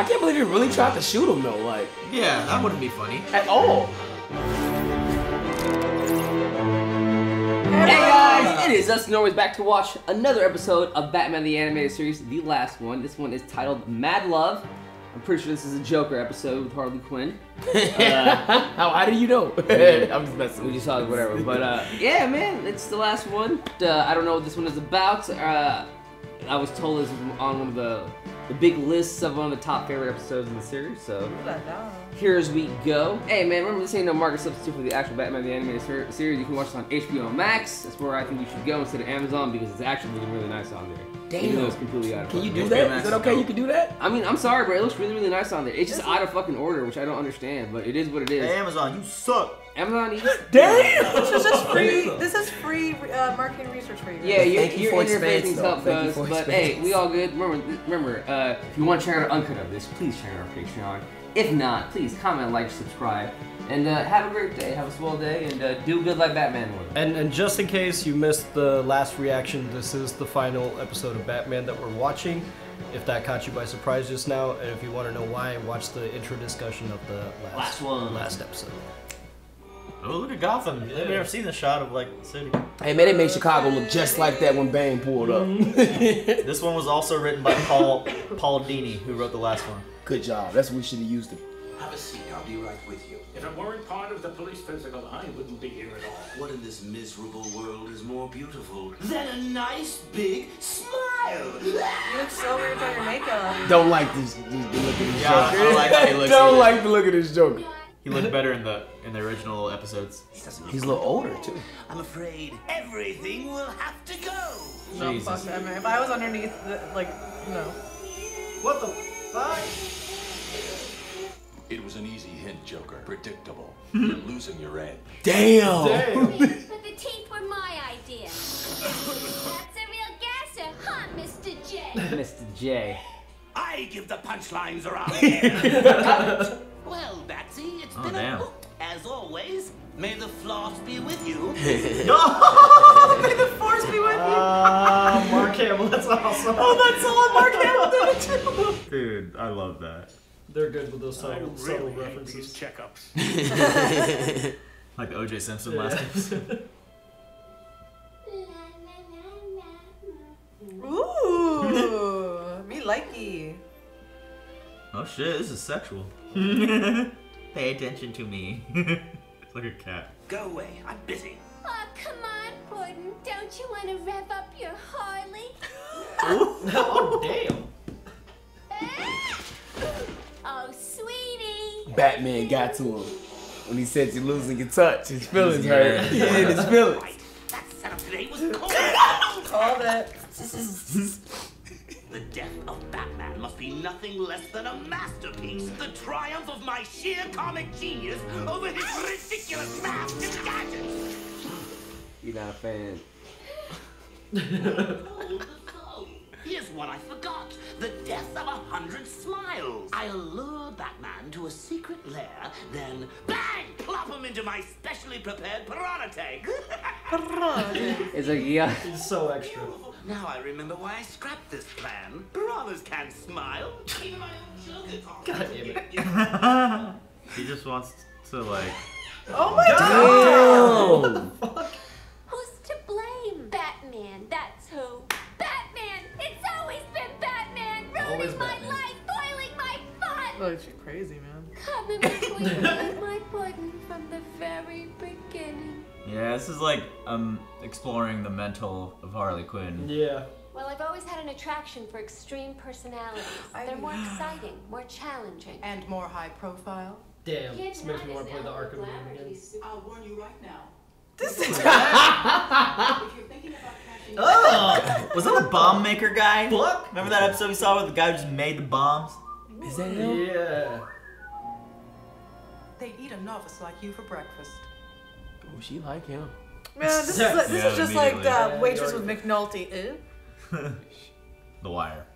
I can't believe he really tried to shoot him though, like Yeah, that wouldn't be funny. at all. Hey guys, it is us Normies back to watch another episode of Batman the Animated Series, the last one. This one is titled Mad Love. I'm pretty sure this is a Joker episode with Harley Quinn. how, how do you know? I'm just messing We just saw it, whatever. But uh, yeah, man, it's the last one. Uh, I don't know what this one is about. Uh, I was told this was on one of the the big lists of one of the top favorite episodes in the series. So here as we go. Hey man, remember this ain't no market substitute for the actual Batman the Animated ser- Series. You can watch this on HBO Max. That's where I think you should go instead of Amazon because it's actually looking really nice on there. Even though it's completely out of Can you do that? Is that okay? You can do that? I mean, I'm sorry, bro. It looks really, really nice on there. It's just out of fucking order, which I don't understand, but it is what it is. Hey, Amazon, you suck. Amazon, you Damn! This is just free. This is free uh, marketing research for you. guys. Yeah, your, Thank you your for interface expense, needs though. help, Thank you cuz. for But hey, we all good. Remember, remember, uh, if you want to check out uncut of this, please check out our Patreon. If not, please comment, like, subscribe, and uh, have a great day. Have a swell day, and uh, do good like Batman would. And, and just in case you missed the last reaction, this is the final episode of Batman that we're watching. If that caught you by surprise just now, and if you want to know why, watch the intro discussion of the last, Last one. last episode. Oh, look at Gotham. They've never seen the shot of like the city. Hey man, they made Chicago look just like that when Bane pulled up. Mm-hmm. This one was also written by Paul Paul Dini, who wrote the last one. Good job. That's what we should have used it. Have a seat. I'll be right with you. If it weren't part of the police physical, I wouldn't be here at all. What in this miserable world is more beautiful than a nice big smile? You look so weird on your makeup. Don't like this, this the look of this Yeah, I Joker. don't like how he looks Don't like the look of this Joker. He looked better in the in the original episodes. He look He's a little older too. I'm afraid everything will have to go. No, fuck that, man. If I was underneath, the, like, no. What the fuck? It was an easy hint, Joker. Predictable. You're losing your edge. Damn. But the teeth were my idea. That's a real gasser, huh, Mr. J? Mr. J. I give the punchlines around here. well, Oh, been damn. as always. May the floss be with you. May the force be with you. Ah, Mark Hamill, that's awesome. oh, that's all Mark Hamill did it too. Dude, I love that. They're good with those I subtle, subtle really hate these references. checkups. Like the OJ Simpson last episode. Ooh, me likey. Oh shit, this is sexual. Pay attention to me. it's like a cat. Go away. I'm busy. Oh, come on, Gordon. Don't you want to rev up your Harley? oh, damn. Oh, sweetie. Batman got to him when he said you're losing your touch. His feelings hurt. He hit his feelings. Right. That setup today was cold. Called it. Be nothing less than a masterpiece. The triumph of my sheer comic genius over his ridiculous mask and gadgets. You're not a fan. Here's what I forgot. The death of a hundred smiles. I allure Batman to a secret lair, then bang! Plop him into my specially prepared piranha tank. piranha. It's like, yeah. He's so extra. Now I remember why I scrapped this plan. Piranhas can't smile. Even my own Joker. God damn it. he just wants to like. Oh my god. Damn. Who's to blame? Batman, that's who. Batman! It's always been Batman! Ruining Always my life, spoiling my fun! Oh, she's crazy, man. Coming between my pudding from the very beginning. Yeah, this is like um exploring the mental of Harley Quinn. Yeah. Well, I've always had an attraction for extreme personalities. They're more exciting, more challenging. And more high profile. Damn. This makes me want to play the Arkham game again. I'll warn you right now. This is If you're thinking about cashing Oh, was that the bomb maker guy? Fuck. Remember that episode we saw where the guy just made the bombs? Is that him? Yeah. They eat a novice like you for breakfast. Oh, she like him. Man, this is, this Yeah, is just like the immediately. Yeah, waitress with McNulty. Eh? The Wire.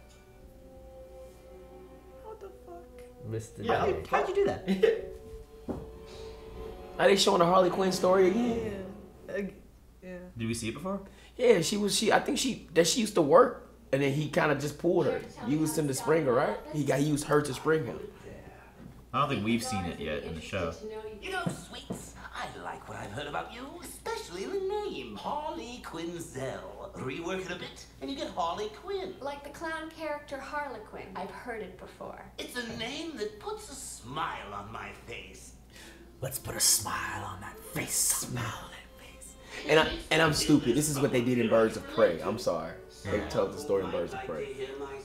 What the fuck? Mr. Yeah. J. How'd you do that? Are they showing the Harley Quinn story again? Yeah. Uh, yeah. Did we see it before? Yeah, she was. She. I think she that she used to work And then he kind of just pulled her, used him to spring her, right? He got he used her to spring him. I don't think we've seen it yet in the show. You know, sweets, I like what I've heard about you, especially the name, Harley Quinzel. Rework it a bit, and you get Harley Quinn. Like the clown character Harlequin. I've heard it before. It's a name that puts a smile on my face. Let's put a smile on that face. Smile on that face. And I and I'm stupid. This is what they did in Birds of Prey. I'm sorry. They told the story in Birds of Prey.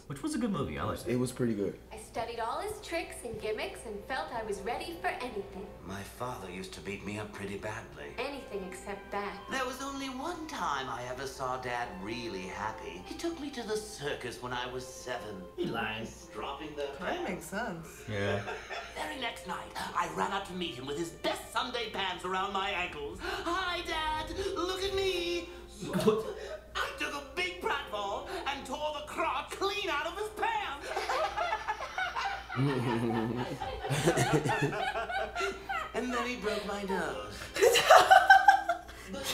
Which was a good movie. I liked it. It was pretty good. I studied all his tricks and gimmicks and felt I was ready for anything. My father used to beat me up pretty badly. Anything except that. There was only one time I ever saw Dad really happy. He took me to the circus when I was seven. He lies. Dropping the That makes sense. Yeah. Very next night, I ran out to meet him with his best Sunday pants around my ankles. Hi, Dad! Look at me! I took a big pratfall and tore the crotch clean out of his pants! and then he broke my nose.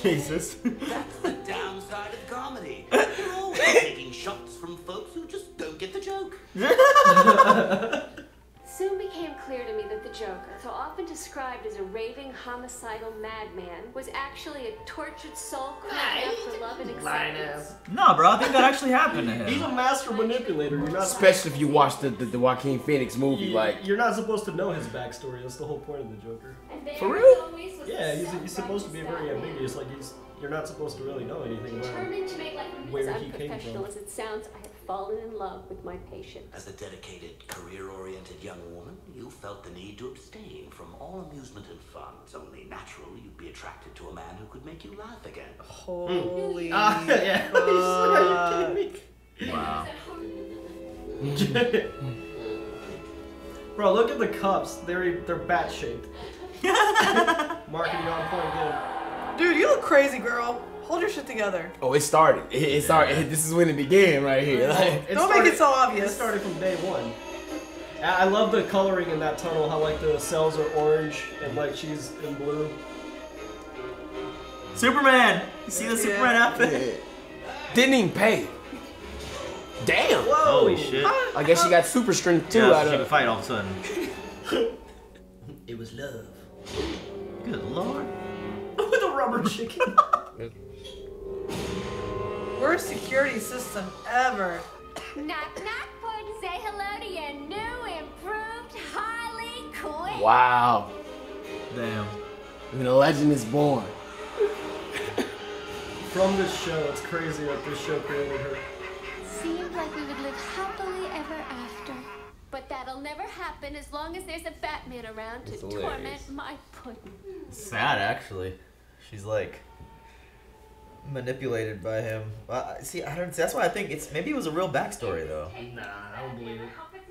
Jesus. That's the downside of comedy. You're always taking shots from folks who just don't get the joke. Soon became clear to me that the Joker, so often described as a raving, homicidal madman, was actually a tortured soul crying out for love and acceptance. No, bro. I think that actually happened to him. He's a master manipulator. You're not Especially if you watch the the, the Joaquin Phoenix movie, you, like you're not supposed to know his backstory. That's the whole point of the Joker. For real? Yeah, he's, he's supposed to be very ambiguous. Like he's you're not supposed to really know anything about him. Determined to make life as Where he came from. as it sounds, I had fallen in love with my patient. As a dedicated, career-oriented young woman, you felt the need to abstain from all amusement and fun. It's only natural you'd be attracted to a man who could make you laugh again. Holy. Ah, yeah. Are you kidding me? Wow. Bro, look at the cups. They're they're bat shaped. Marketing on point again. Dude, you look crazy, girl. Hold your shit together. oh, it started. It, it started. This is when it began right here. Like, Don't make it so obvious. It started from day one. I I love the coloring in that tunnel. How like the cells are orange and like she's in blue. Superman. You see the Yeah. Superman outfit? yeah. Didn't even pay. Damn. Holy shit. I guess she got super strength too Yeah, out so she of could fight all of a sudden. It was love. Good lord. With a rubber chicken. Worst security system ever. Knock, knock, Puddin'. Say hello to your new, improved Harley Quinn. Wow. Damn. When a legend is born. From this show, it's crazy that this show created her. Seemed like we would live happily ever after. But that'll never happen as long as there's a Batman around to hilarious. torment my puddin'. Sad, actually. She's like manipulated by him. Uh, see, I don't. That's why I think it's maybe it was a real backstory though. Nah, I don't believe it.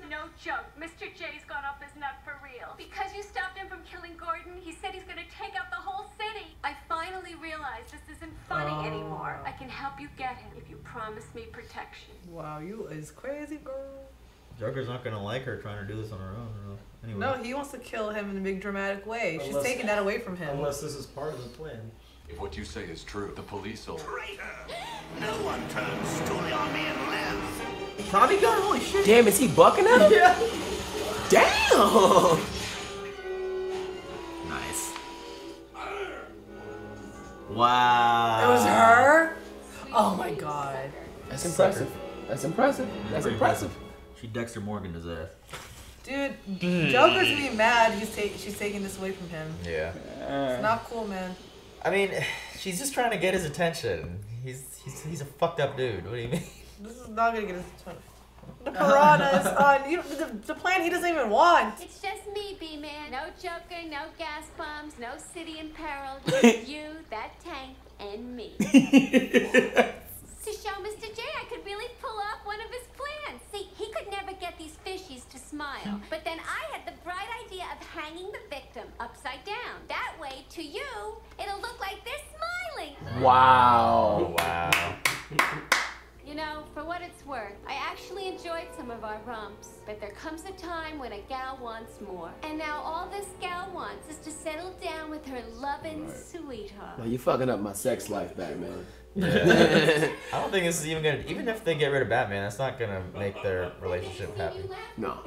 No joke. Mr. J's gone off his nut for real. Because you stopped him from killing Gordon, he said he's gonna take out the whole city. I finally realized this isn't funny Oh. anymore. I can help you get him if you promise me protection. Wow, you is crazy, girl. Joker's not gonna like her trying to do this on her own. No. Anyway. No, he wants to kill him in a big dramatic way. She's taking that away from him. Unless this is part of the plan. If what you say is true, the police will. Traitor! No one turns stoolie on me and lives. Tommy gun, holy shit. Damn, is he bucking at him? Yeah. Damn. Nice. Wow. It was her? Oh my god. That's impressive. That's impressive. That's Pretty impressive. She Dexter Morgan his ass. Dude, Joker's gonna be mad he's ta- she's taking this away from him. Yeah. It's not cool, man. I mean, she's just trying to get his attention. He's he's, he's a fucked up dude. What do you mean? This is not gonna get his attention. The piranhas on you, the, the plan he doesn't even want. It's just me, B-Man. No Joker, no gas bombs, no city in peril. Just you, that tank, and me. to show Mr. J I could really pull off one of his plans. See, he could never get these fishies to smile. But then I had the bright idea of hanging the victim upside down. That way, to you, it'll look like they're smiling. Wow. Wow. You know, for what it's worth. I actually enjoyed some of our romps. But there comes a time when a gal wants more. And now all this gal wants is to settle down with her loving sweetheart. No, you fucking up my sex life, Batman. I don't think this is even gonna. Even if they get rid of Batman, that's not gonna make their relationship happy. No.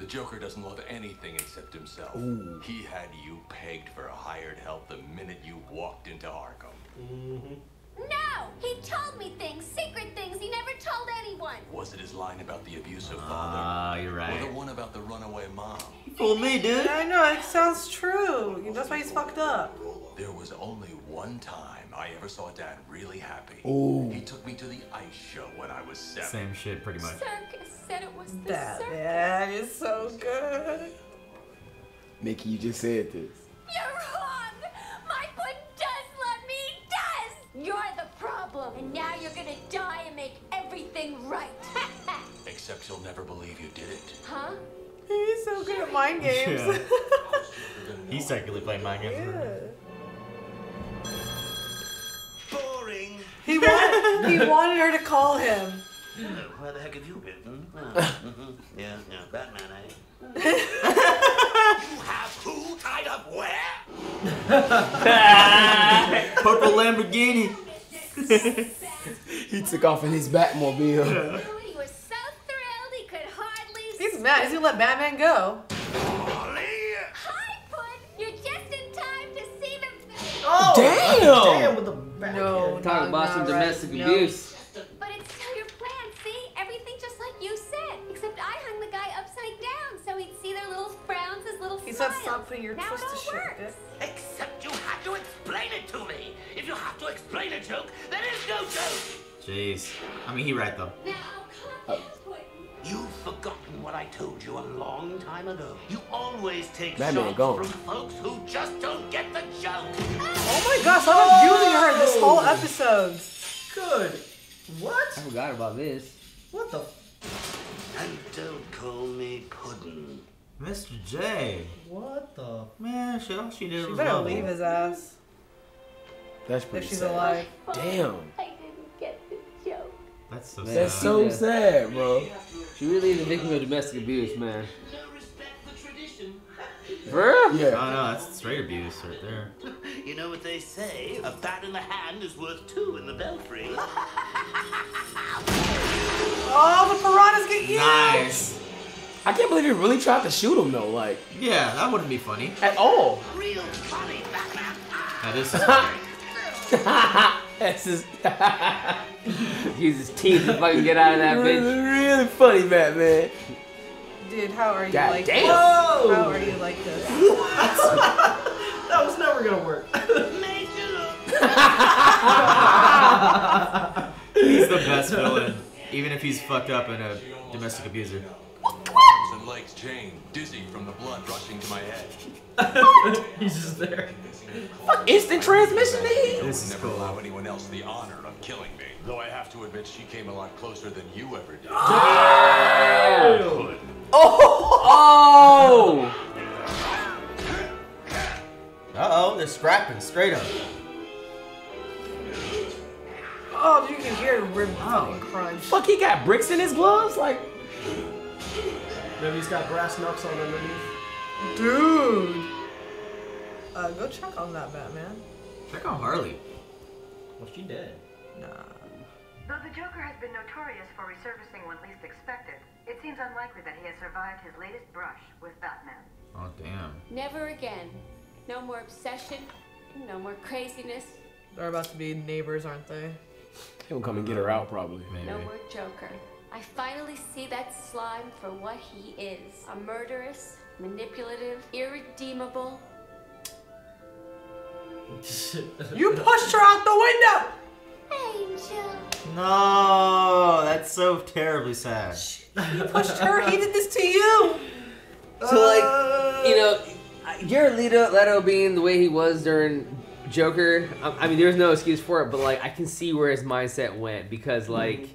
The Joker doesn't love anything except himself. He had you pegged for a hired help the minute you walked into Arkham. No! He told me things, secret things he never told anyone. Was it his line about the abusive father? Ah, you're right. Or the one about the runaway mom? Fooled me, dude. I know, it sounds true. That's why he's fucked up. There was only one time I ever saw Dad really happy. Ooh. He took me to the ice show when I was seven. Same shit, pretty much. Circus said it was the That circus. man is so good. Mickey, you just said this. You're wrong! My foot does love me, he does! You're the problem, and now you're gonna die and make everything right. Except he'll never believe you did it. huh? He's so good at mind games. Yeah. He's technically playing mind games. Yeah. he wanted her to call him. Hello, where the heck have you been? Hmm? Oh, mhm. Yeah, yeah, Batman, eh? you have who tied up where? Purple Lamborghini. He took off in his Batmobile. He was so thrilled he could hardly He's mad. He's gonna let Batman go. Oh, Damn! Damn with the No, Talk not- about some not right. domestic No. abuse. But it's still your plan, see? Everything just like you said. Except I hung the guy upside down so he'd see their little frowns as little He said smiles. stop putting your now twist it to all shit, works. bitch. Except you had to explain it to me. If you have to explain a joke, there is no joke. Jeez. I mean, he right though. Now, calm oh. down, Pud. You've forgotten what I told you a long time ago. You always take Batman shots gone. from folks who just don't get the joke. Oh my gosh, I'm abusing her this whole episode. Good. What? I forgot about this. What the? And don't call me Puddin'. Mr. J. What the? Man, she, all she did She was better love leave his ass That's if pretty she's sad. alive. Damn. I didn't get the joke. That's so That's sad. so sad, bro. She really is a victim of domestic abuse, man. No respect for tradition. For real? Oh Yeah. no, that's straight abuse right there. You know what they say? A bat in the hand is worth two in the belfry. Oh, the piranhas get you. Nice. I can't believe he really tried to shoot him though, like Yeah, that wouldn't be funny. at all. Real funny, Batman. That is funny. That's just Use his teeth to fucking get out of that really, bitch. really funny, Batman. Dude, how are you God like damn. this? Whoa! How are you like this? That was never gonna work. Made you look. He's the best villain, even if he's fucked up and a domestic abuser. Arms and legs chained, dizzy from the blood rushing to my head. He's just there. Fuck Instant transmission, I would This is never cool. allow anyone else the honor of killing me. Though I have to admit, she came a lot closer than you ever did. Oh! Uh oh, they're scrapping straight up. Oh, you can hear rib fucking crunch. Fuck, he got bricks in his gloves, like. Maybe he's got brass knucks on underneath. Dude. Uh, go check on that Batman. Check on Harley. Well, she dead. Nah. Though the Joker has been notorious for resurfacing when least expected, it seems unlikely that he has survived his latest brush with Batman. Oh damn. Never again. No more obsession. No more craziness. They're about to be neighbors, aren't they? He'll come and get her out, probably. Maybe. No more Joker. I finally see that slime for what he is. A murderous, manipulative, irredeemable. You pushed her out the window! Angel. No, that's so terribly sad. You pushed her, he did this to you! So like, uh. you know, Jared Leto, Leto being the way he was during Joker, I, I mean, there's no excuse for it, but like, I can see where his mindset went because like, mm-hmm.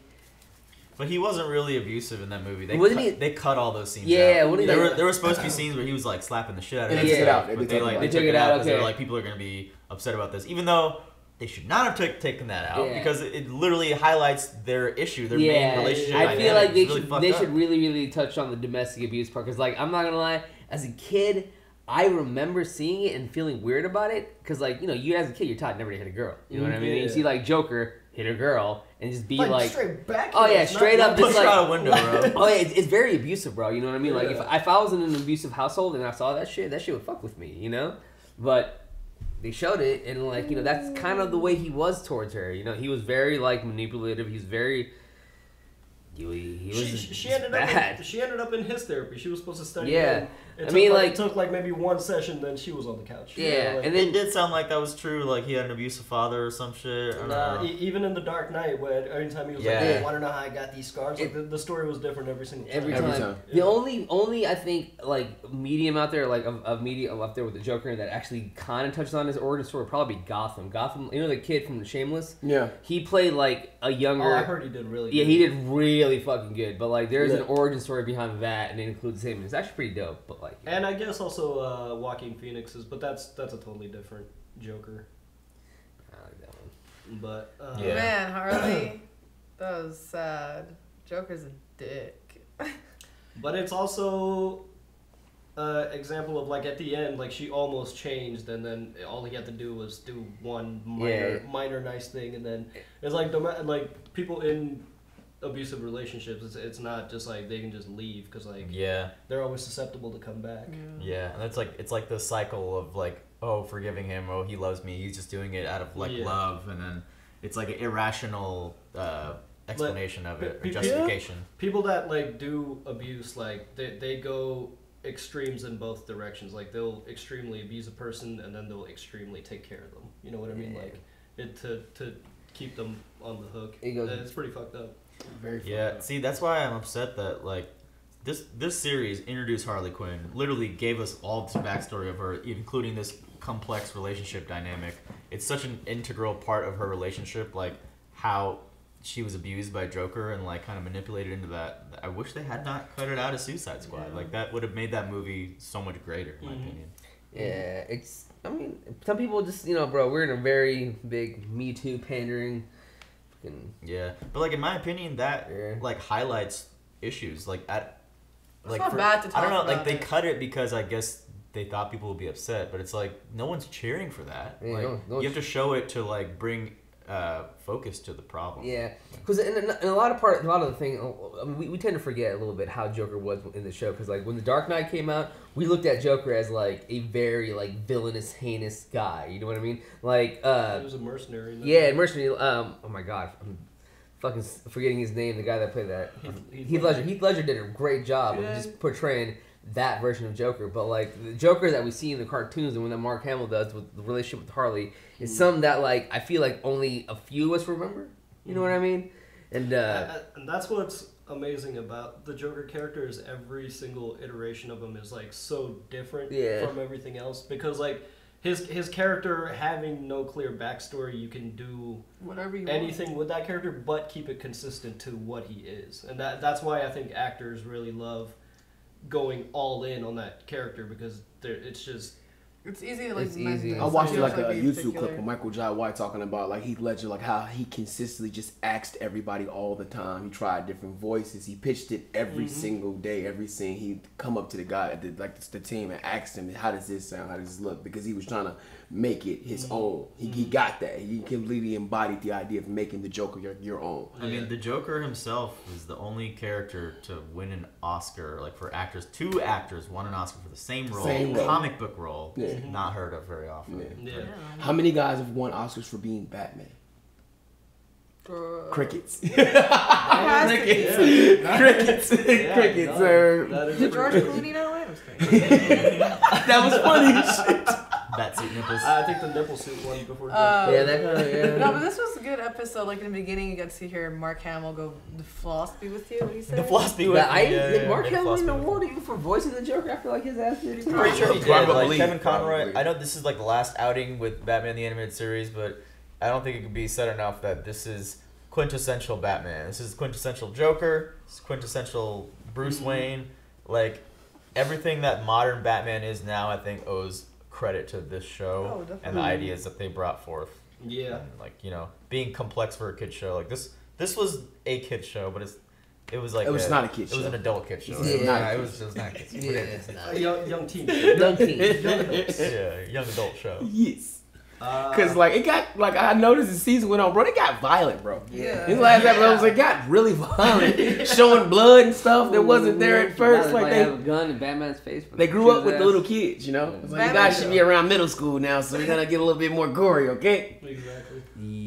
But he wasn't really abusive in that movie. They Wasn't cut, he- they cut all those scenes Yeah, out. there were there were supposed to be scenes where he was like slapping the shit out of her. they took it out. They But they like they took it out because they were like people are gonna be upset about this, even though they should not have took taken that out Yeah. because it, it literally highlights their issue, their yeah, main relationship. I feel like they really should they up. should really really touch on the domestic abuse part because like I'm not gonna lie, as a kid. I remember seeing it and feeling weird about it because, like, you know, you as a kid, you're taught never to hit a girl. You know what I mm, mean? And you see, like, Joker hit a girl and just be like, straight back. oh yeah, straight up, just Push like, out a window, bro. oh yeah, it's, it's very abusive, bro. You know what I mean? Like, if, if I was in an abusive household and I saw that shit, that shit would fuck with me, you know? But they showed it, and like, you know, that's kind of the way he was towards her. You know, he was very like manipulative. He was very. He, he was She, she, she ended up. In, she ended up in his therapy. She was supposed to study. Yeah. It I took mean, like, like- it took like maybe one session. Then she was on the couch. You know, Yeah, like- and It did sound like that was true. Like he had an abusive father or some shit. I don't Nah, know. e- even in the Dark Knight, when time he was Yeah. like, "I want to know how I got these scars," like the, the story was different every single time. Every time. Every time. The only, only I think like medium out there, like of, of medium up there with the Joker that actually kind of touches on his origin story, would probably Gotham. Gotham, you know the kid from Shameless. Yeah. He played like a younger. Oh, younger. I heard he did really. yeah, good. he did really fucking good. But like, there's an origin story behind that, and it includes him. It's actually pretty dope. But like, And I guess also uh, Joaquin Phoenix's, but that's that's a totally different Joker. I like that one. But uh, Yeah. Man, Harley, that was sad. Joker's a dick. But it's also uh, example of like at the end, like she almost changed, and then all he had to do was do one minor, Yeah. minor nice thing, and then it's like doma- like people in abusive relationships. It's, it's not just like they can just leave because like Yeah, they're always susceptible to come back. yeah, and it's like it's like the cycle of like oh forgiving him oh he loves me he's just doing it out of like Yeah. love and then it's like an irrational uh, explanation of pe- it or pe- justification. People that like do abuse, like they they go extremes in both directions. Like they'll extremely abuse a person, and then they'll extremely take care of them. You know what I mean? Yeah. Like it to to keep them on the hook. It goes- it's pretty fucked up. Very Yeah, fucked see, that's why I'm upset that like this this series introduced Harley Quinn, literally gave us all this backstory of her, including this complex relationship dynamic. It's such an integral part of her relationship, like how she was abused by Joker and like kind of manipulated into that. I wish they had not cut it out of Suicide Squad. Like that would have made that movie so much greater, in my Mhm. opinion. Yeah, it's. I mean, some people just you know, bro, we're in a very big Me Too pandering. Fucking Yeah, but like in my opinion, that Yeah. like highlights issues. Like at It's like not for- bad to I don't talk know. Like about they it. cut it because I guess they thought people would be upset, but it's like no one's cheering for that. Yeah, like no- no you have to show it to like bring uh, focus to the problem. Yeah, because in, in, in a lot of part, a lot of the thing, I mean, we, we tend to forget a little bit how Joker was in the show. Because like when the Dark Knight came out, we looked at Joker as like a very like villainous, heinous guy. You know what I mean? Like, uh, he was a mercenary. in yeah, movie. mercenary. Um, oh my god, I'm fucking forgetting his name. The guy that played that, Heath- Heath Heath Ledger. Heath Ledger did a great job of just portraying that version of Joker. But like the Joker that we see in the cartoons and when that Mark Hamill does with the relationship with Harley is something that like I feel like only a few of us remember. You know what I mean? And uh, and that's what's amazing about the Joker character is every single iteration of him is like so different Yeah. from everything else because like his his character having no clear backstory, you can do Whatever you anything with that character, but keep it consistent to what he is, and that that's why I think actors really love going all in on that character because they're, it's just it's easy to like. It's easy. I watched feel like a, be YouTube particular. clip of Michael Jai White talking about like Heath Ledger, like how he consistently just asked everybody all the time. He tried different voices. He pitched it every mm-hmm. single day, every scene. He'd come up to the guy, at the, like the team, and asked him, "How does this sound? How does this look?" Because he was trying to make it his mm-hmm. own. He, he mm-hmm. got that. He completely embodied the idea of making the Joker your, your own. I mean, the Joker himself is the only character to win an Oscar, like for actors. Two actors won an Oscar for the same role, Same role. comic book role. Yeah. Mm-hmm. Not heard of very often. Yeah. yeah. How many guys have won Oscars for being Batman? For- Crickets. Has to be. Crickets. Yeah, Crickets, no, that is Did George Clooney not win? I'm just. That was funny as shit. Bat suit nipples. I think the nipple suit won before. Uh, yeah, that kind of yeah. No, but this was a good episode. Like in the beginning, you got to hear Mark Hamill go, "The floss be with you." What do you say? the floss be with That- I, yeah, did Mark yeah, Hamill floss win an award even for voicing the Joker? I feel like his ass did. Pretty sure he did. Probably, Like Kevin Conroy. probably. I know this is like the last outing with Batman the Animated Series, but I don't think it can be said enough that this is quintessential Batman. This is quintessential Joker. This is quintessential Bruce Wayne. Like everything that modern Batman is now, I think owes credit to this Oh, show definitely. and the ideas that they brought forth. Yeah. like you know, being complex for a kid show. Like this, this was a kid show, but it's it was like It was a- not a kid show. It was an adult kid show. Yeah. Yeah, Not a it kid was. It was not kids. Yeah, It's it's A young, young teen. Young teen. Young adults. yeah, young adult show. Yes. Uh, Cause like it got like I noticed the season went on, bro. It got violent, bro. Yeah. This last episode, was it got really violent, showing blood and stuff that wasn't there at first. Now Like they have a gun in Batman's face. they grew up with his the little kids, you know. It's like you guys should be around middle school now, so we're gonna get a little bit more gory, okay? Exactly.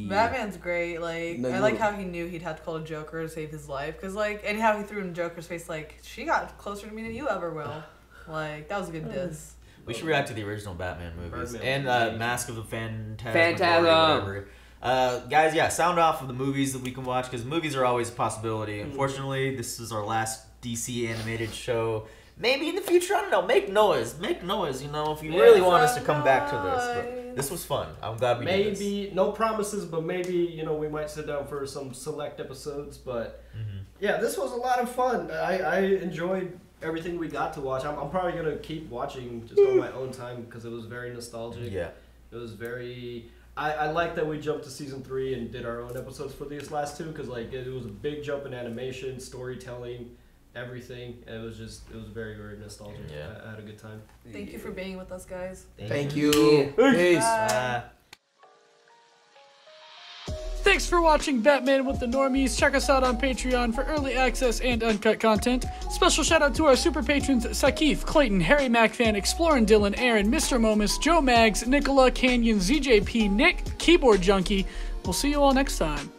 Batman's great. Like No, I like how he knew he'd have to call a Joker to save his life, cause like and how he threw in Joker's face like she got closer to me than you ever will. Like that was a good diss. We should react to the original Batman movies Birdman. and uh, Mask of the Phantasm. Phantasm. Whatever. Uh, guys, yeah, sound off of the movies that we can watch because movies are always a possibility. Mm-hmm. Unfortunately, this is our last DC animated show. Maybe in the future, I don't know. Make noise, make noise. You know, if you really want us to come back to this, but this was fun. I'm glad we did. Maybe no promises, but maybe you know we might sit down for some select episodes. But Mm-hmm. yeah, this was a lot of fun. I, I enjoyed everything we got to watch. I'm, I'm probably gonna keep watching just on my own time because it was very nostalgic. Yeah. It was very. I, I like that we jumped to season three and did our own episodes for these last two because like it, was a big jump in animation, storytelling, everything. And it was just it was very very nostalgic. Yeah. I, I had a good time. Thank you for being with us, guys. Thank you. Peace. Uh, Thanks for watching Batman with the Normies. Check us out on Patreon for early access and uncut content. Special shout out to our super patrons Sakif, Clayton, Harry MacFan, Explorin' Dylan, Aaron, Mr. Momus, Joe Mags, Nicola, Canyon, ZJP, Nick, Keyboard Junkie. We'll see you all next time.